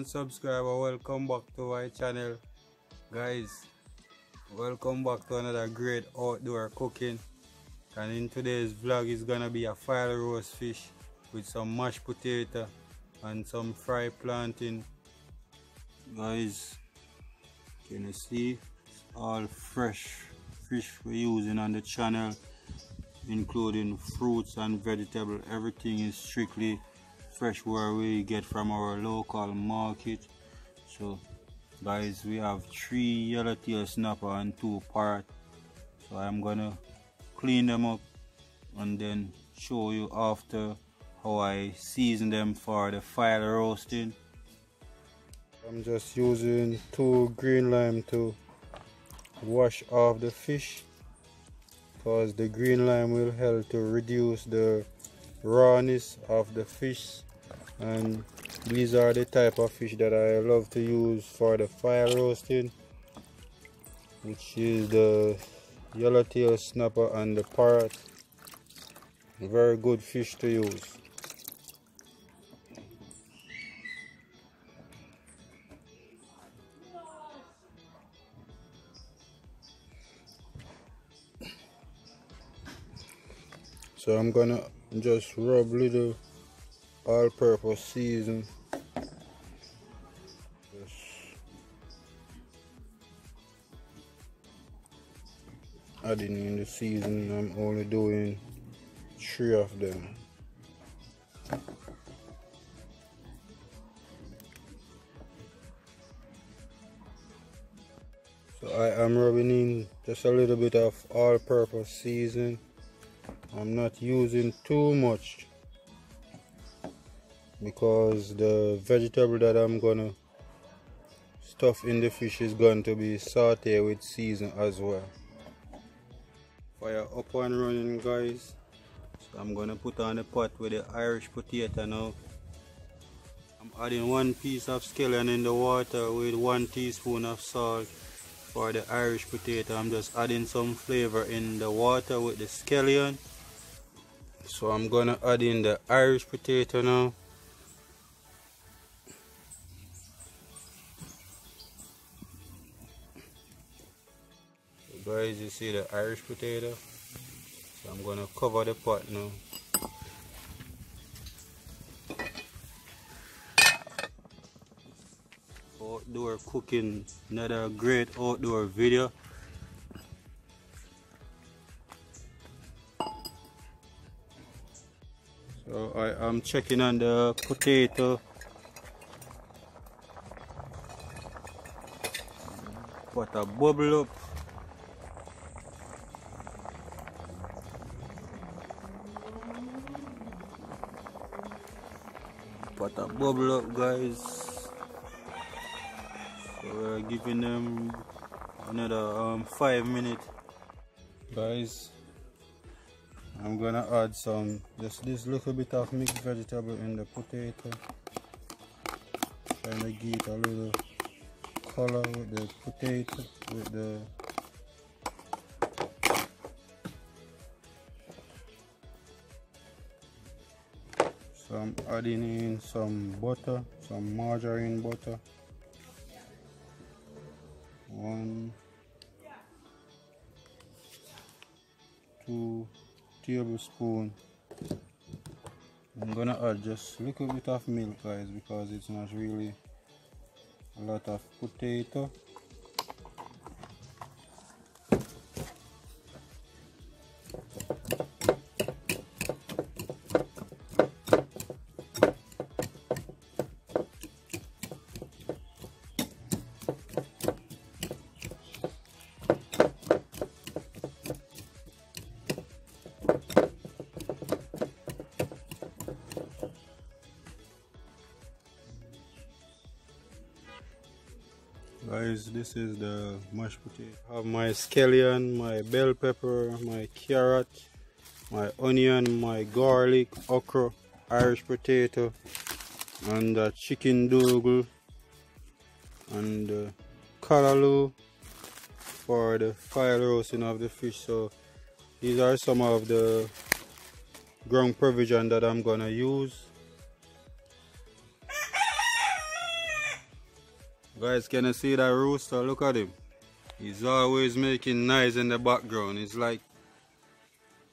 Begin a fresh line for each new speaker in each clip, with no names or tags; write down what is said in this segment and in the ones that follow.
and subscriber welcome back to my channel. Guys welcome back to another great outdoor cooking. And in today's vlog is gonna be a fire roast fish with some mashed potato and some fried plantain. Guys can you see? All fresh fish we're using on the channel including fruits and vegetable. Everything is strictly fresh where we get from our local market. So guys we have three yellowtail snapper and two parrot so I'm gonna clean them up and then show you after how I season them for the fire roasting. I'm just using two green lime to wash off the fish because the green lime will help to reduce the rawness of the fish and these are the type of fish that I love to use for the fire roasting which is the yellowtail snapper and the parrot. Very good fish to use. So I'm gonna just rub little all-purpose season. Just adding in the season I'm only doing three of them. So I am rubbing in just a little bit of all-purpose season. I'm not using too much because the vegetable that I'm gonna stuff in the fish is going to be sauteed with season as well. Fire up and running guys. So I'm gonna put on the pot with the Irish potato now. I'm adding one piece of scallion in the water with one teaspoon of salt for the Irish potato. I'm just adding some flavor in the water with the scallion. So I'm gonna add in the Irish potato now guys you see the Irish potato? So I'm gonna cover the pot now. Outdoor cooking another great outdoor video. So I am checking on the potato. What a bubble up Bubble up guys. So we're giving them another um, five minutes. Guys I'm gonna add some just this little bit of mixed vegetable in the potato. Trying to get a little color with the potato with the so I'm adding in some butter some margarine butter. One two tablespoon. I'm gonna add just a little bit of milk guys because it's not really a lot of potato guys this is the mashed potato. I have my scallion my bell pepper my carrot my onion my garlic okra irish potato and the chicken dogle and the callaloo for the fire roasting of the fish. So these are some of the ground provision that i'm gonna use Guys, can you see that rooster? Look at him. He's always making noise in the background. It's like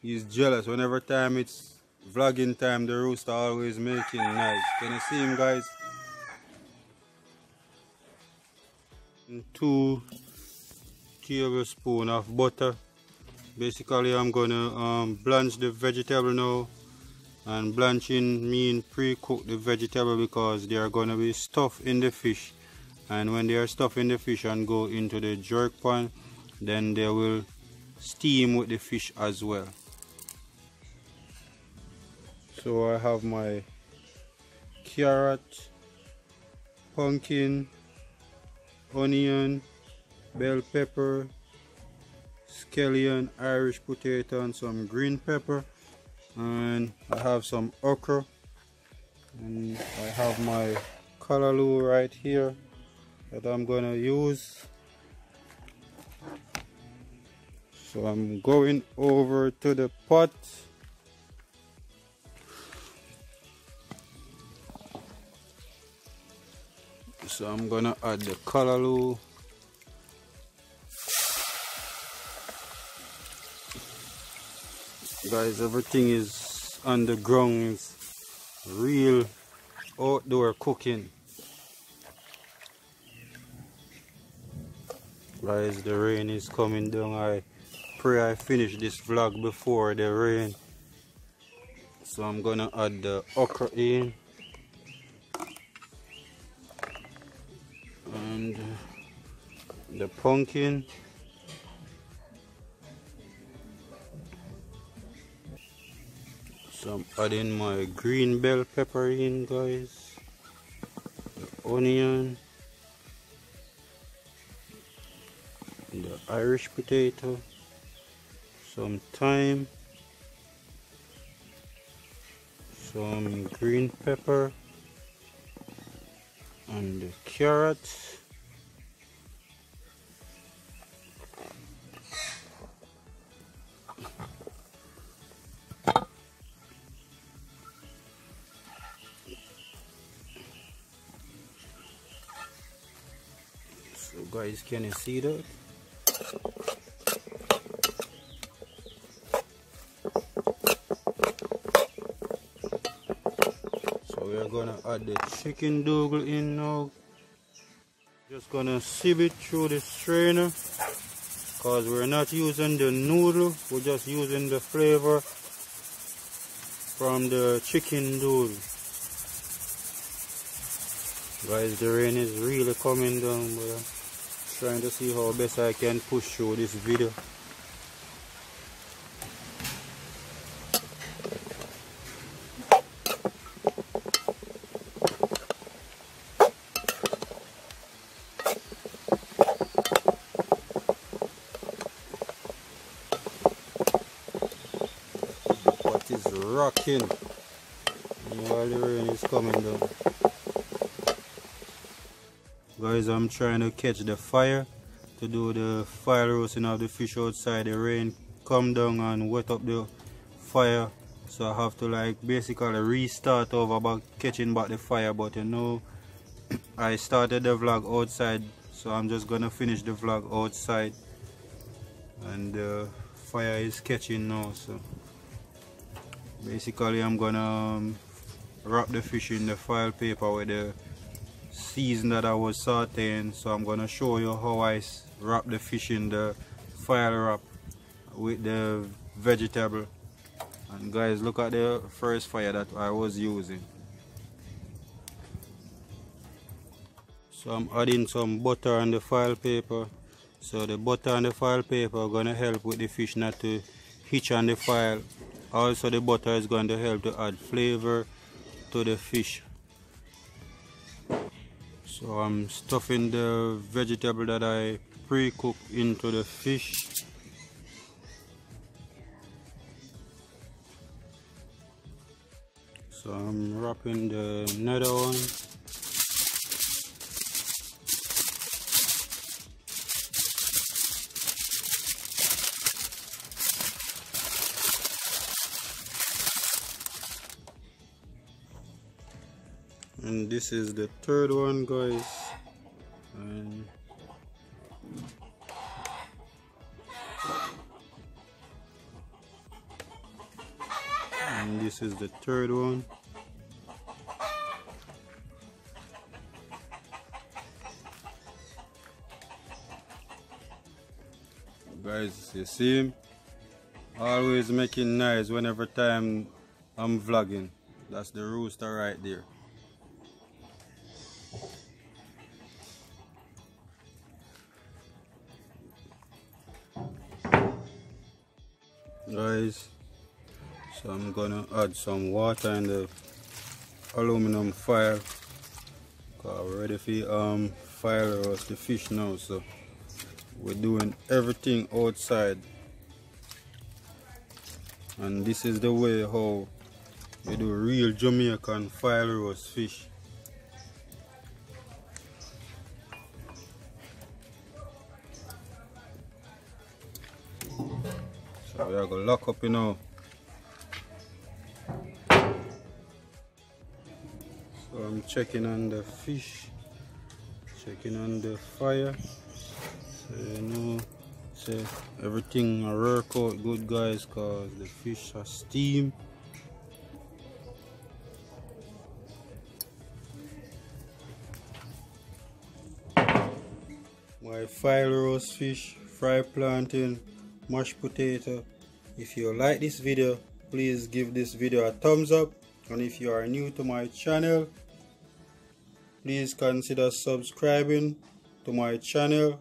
he's jealous. Whenever time it's vlogging time, the rooster always making noise. Can you see him, guys? Two tablespoon of butter. Basically, I'm gonna um, blanch the vegetable now. And blanching mean pre-cook the vegetable because they are gonna be stuffed in the fish and when they are stuffing the fish and go into the jerk pan then they will steam with the fish as well. So I have my carrot pumpkin onion bell pepper scallion Irish potato and some green pepper. And I have some okra. And I have my callaloo right here that I'm gonna use. So I'm going over to the pot. So I'm gonna add the callaloo guys everything is underground real outdoor cooking guys the rain is coming down. I pray I finish this vlog before the rain. So I'm gonna add the okra in. And the pumpkin. So I'm adding my green bell pepper in guys. The onion the Irish potato, some thyme, some green pepper, and the carrots. So guys, can you see that? Gonna add the chicken dough in now. Just gonna sieve it through the strainer because we're not using the noodle, we're just using the flavor from the chicken dough. Guys, the rain is really coming down, but I'm trying to see how best I can push through this video what is while the rain is coming down. Guys I'm trying to catch the fire to do the fire roasting of the fish outside the rain. Come down and wet up the fire. So I have to like basically restart over about catching back the fire. But you know I started the vlog outside so I'm just gonna finish the vlog outside. And the fire is catching now so basically I'm gonna um, wrap the fish in the foil paper with the season that I was sauteing. So I'm gonna show you how I wrap the fish in the foil wrap with the vegetable. And guys look at the first fire that I was using. So I'm adding some butter on the foil paper. So the butter on the foil paper gonna help with the fish not to hitch on the foil also the butter is going to help to add flavor to the fish. So I'm stuffing the vegetable that I pre-cook into the fish. So I'm wrapping the nether one this is the third one guys. And and this is the third one. Guys you see? Him always making noise whenever time I'm vlogging. That's the rooster right there. Guys so I'm gonna add some water in the aluminum foil we're ready for um fire roast the fish now so we're doing everything outside. And this is the way how we do real Jamaican fire roast fish so we are gonna lock up you know. So I'm checking on the fish checking on the fire. So you know say everything work out good guys cause the fish are steam. My file roast fish fry plantain mashed potato. If you like this video please give this video a thumbs up. And if you are new to my channel please consider subscribing to my channel